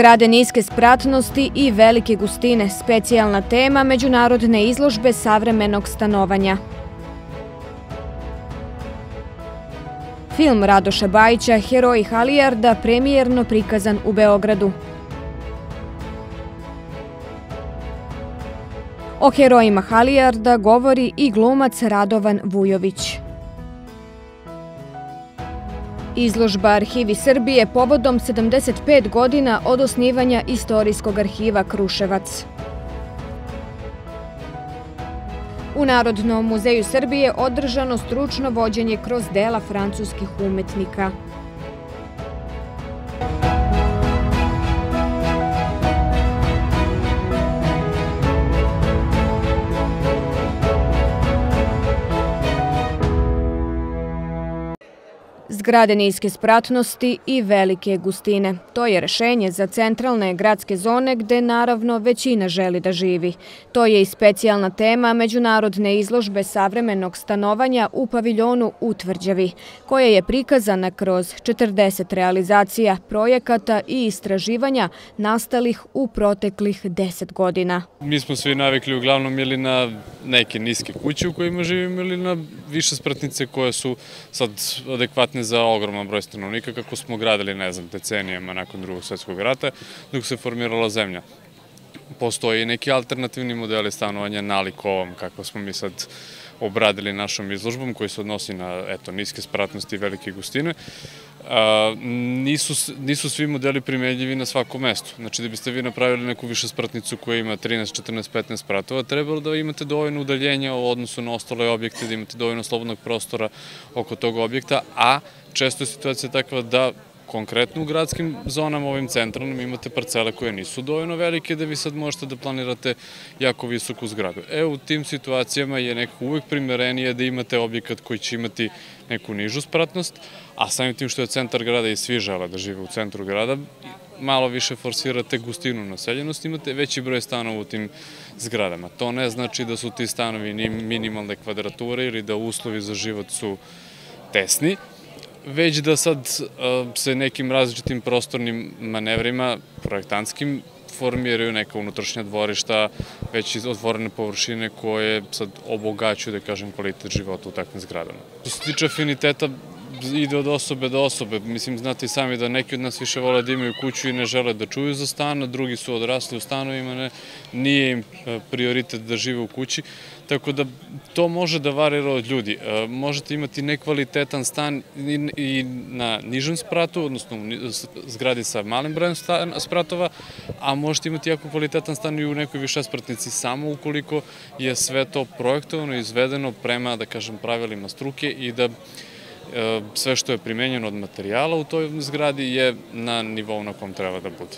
Zgrade niske spratnosti i velike gustine, specijalna tema međunarodne izložbe savremenog stanovanja. Film Radoša Bajića, Heroji Halijarda, premijerno prikazan u Beogradu. O herojima Halijarda govori i glumac Radovan Vujović. Izložba Arhivi Srbije povodom 75 godina od osnivanja Istorijskog arhiva Kruševac. U Narodnom muzeju Srbije održano stručno vođenje kroz dela francuskih umetnika. Zgrade niske spratnosti i velike gustine. To je rešenje za centralne gradske zone gde naravno većina želi da živi. To je i specijalna tema međunarodne izložbe savremenog stanovanja u paviljonu u Tvrđavi, koja je prikazana kroz 40 realizacija projekata i istraživanja nastalih u proteklih 10 godina. Mi smo svi navikli uglavnom ili na neke niske kuće u kojima živimo ili na više spratnice koje su sad adekvatne za ogroman broj stanovnika kako smo gradili, ne znam, decenijama nakon drugog svetskog rata dok se formirala zemlja. Postoji neki alternativni modeli stanovanja nalik ovom kako smo mi sad obradili našom izložbom koji se odnosi na eto, niske spratnosti i velike gustine. A, nisu, nisu svi modeli primenljivi na svakom mestu. Znači da biste vi napravili neku više spratnicu koja ima 13, 14, 15 spratova, trebalo da imate dovoljno udaljenja u odnosu na ostale objekte, da imate dovoljno slobodnog prostora oko tog objekta, a često je situacija takva da konkretno u gradskim zonama, ovim centralnim, imate parcele koje nisu dovoljno velike da vi sad možete da planirate jako visoku zgradu. E, u tim situacijama je nekako uvek primerenije da imate objekat koji će imati neku nižu spratnost, a samim tim što je centar grada i svi žele da žive u centru grada, malo više forsirate gustinu naseljenosti, imate veći broj stanova u tim zgradama. To ne znači da su ti stanovi minimalne kvadrature ili da uslovi za život su tesni, već da sad uh, se nekim različitim prostornim manevrima, projektantskim, formiraju neka unutrašnja dvorišta, već otvorene površine koje sad obogaćuju, da kažem, kvalitet života u takvim zgradama. Što se tiče afiniteta, ide od osobe do osobe. Mislim, znate i sami da neki od nas više vole da imaju kuću i ne žele da čuju za stan, a drugi su odrasli u stanovima, ne, nije im e, prioritet da žive u kući. Tako da to može da varira od ljudi. E, možete imati nekvalitetan stan i na nižem spratu, odnosno u zgradi sa malim brojem spratova, a možete imati jako kvalitetan stan i u nekoj više spratnici samo ukoliko je sve to projektovano i izvedeno prema, da kažem, pravilima struke i da sve što je primenjeno od materijala u toj zgradi je na nivou na kom treba da bude.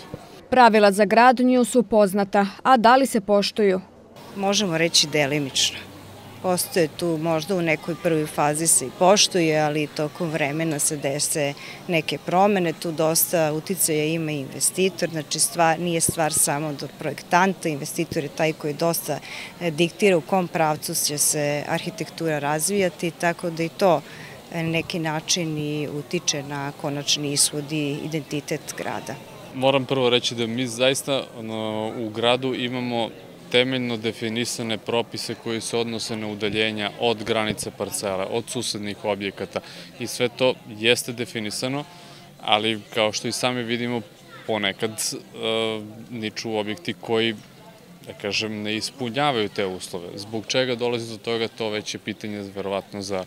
Pravila za gradnju su poznata, a da li se poštuju? Možemo reći delimično. Postoje tu možda u nekoj prvoj fazi se i poštuje, ali tokom vremena se dese neke promene, tu dosta uticaja ima i investitor, znači stvar, nije stvar samo do projektanta, investitor je taj koji dosta e, diktira u kom pravcu će se arhitektura razvijati, tako da i to neki način i utiče na konačni ishod i identitet grada. Moram prvo reći da mi zaista u gradu imamo temeljno definisane propise koji se odnose na udaljenja od granice parcela, od susednih objekata i sve to jeste definisano, ali kao što i sami vidimo ponekad uh, niču objekti koji da kažem, ne ispunjavaju te uslove. Zbog čega dolazi do toga, to već je pitanje verovatno za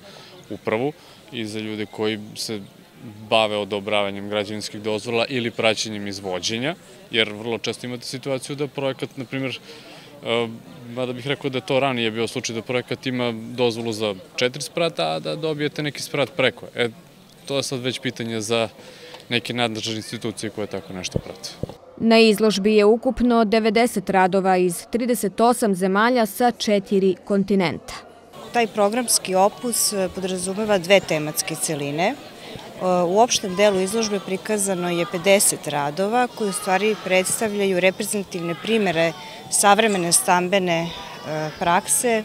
upravu i za ljude koji se bave odobravanjem građevinskih dozvola ili praćenjem izvođenja, jer vrlo često imate situaciju da projekat, na primjer, eh, mada bih rekao da to ranije bio slučaj da projekat ima dozvolu za četiri sprata, a da dobijete neki sprat preko. E, to je sad već pitanje za neke nadležne institucije koje tako nešto prate. Na izložbi je ukupno 90 radova iz 38 zemalja sa četiri kontinenta. Taj programski opus e, podrazumeva dve tematske celine. E, u opštem delu izložbe prikazano je 50 radova koji u stvari predstavljaju reprezentativne primere savremene stambene e, prakse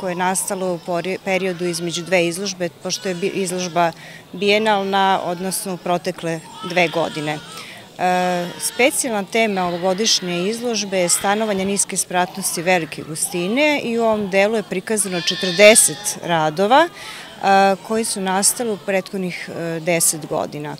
koje je nastalo u periodu između dve izložbe, pošto je izložba bijenalna, odnosno protekle dve godine. Specijalna tema ovogodišnje izložbe je stanovanje niske spratnosti velike gustine i u ovom delu je prikazano 40 radova koji su nastali u prethodnih 10 godina.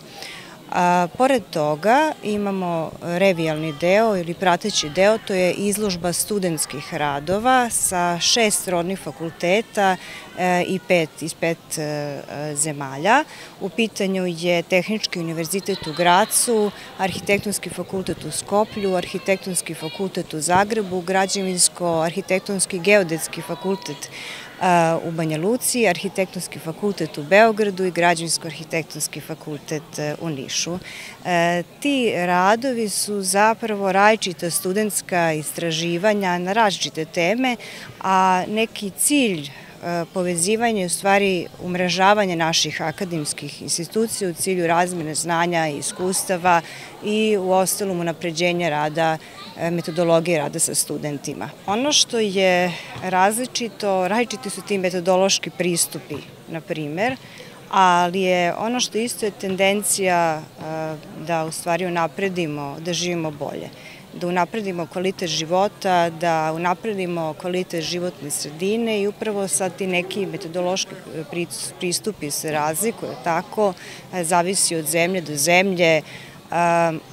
A, pored toga imamo revijalni deo ili prateći deo, to je izložba studentskih radova sa šest rodnih fakulteta e, i pet, iz pet e, zemalja. U pitanju je Tehnički univerzitet u Gracu, Arhitektonski fakultet u Skoplju, Arhitektonski fakultet u Zagrebu, Građevinsko-arhitektonski geodetski fakultet u Banja Luci, Arhitektonski fakultet u Beogradu i Građevinsko-arhitektonski fakultet e, u Nišu. E, ti radovi su zapravo rajčita studentska istraživanja na različite teme, a neki cilj E, povezivanje, u stvari umrežavanje naših akademskih institucija u cilju razmene znanja i iskustava i u ostalom unapređenja rada, metodologije rada sa studentima. Ono što je različito, različiti su ti metodološki pristupi, na primer, ali je ono što isto je tendencija e, da u stvari unapredimo, da živimo bolje da unapredimo kvalitet života, da unapredimo kvalitet životne sredine i upravo sad ti neki metodološki pristupi se razlikuju tako, zavisi od zemlje do zemlje,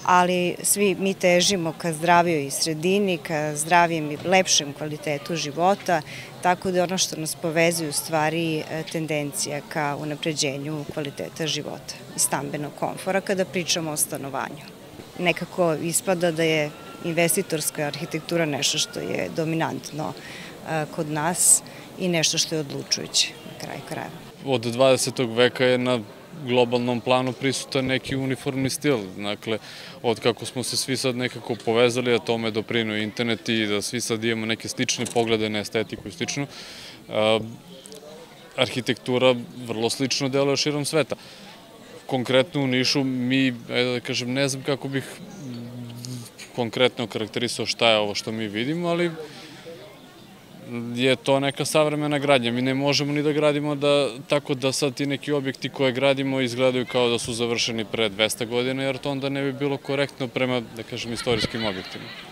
ali svi mi težimo ka zdravijoj sredini, ka zdravijem i lepšem kvalitetu života, tako da ono što nas povezuje u stvari e, tendencija ka unapređenju kvaliteta života i stambenog komfora kada pričamo o stanovanju. Nekako ispada da je investitorska arhitektura nešto što je dominantno kod nas i nešto što je odlučujuće na kraju krajeva. Od 20. veka je na globalnom planu prisutan neki uniformni stil. Dakle, od kako smo se svi sad nekako povezali, a tome doprinu internet i da svi sad imamo neke slične poglede na estetiku i slično, arhitektura vrlo slično deluje širom sveta. Konkretno u Nišu mi, da kažem, ne znam kako bih konkretno karakterisao šta je ovo što mi vidimo, ali je to neka savremena gradnja. Mi ne možemo ni da gradimo da, tako da sad ti neki objekti koje gradimo izgledaju kao da su završeni pre 200 godina, jer to onda ne bi bilo korektno prema, da kažem, istorijskim objektima.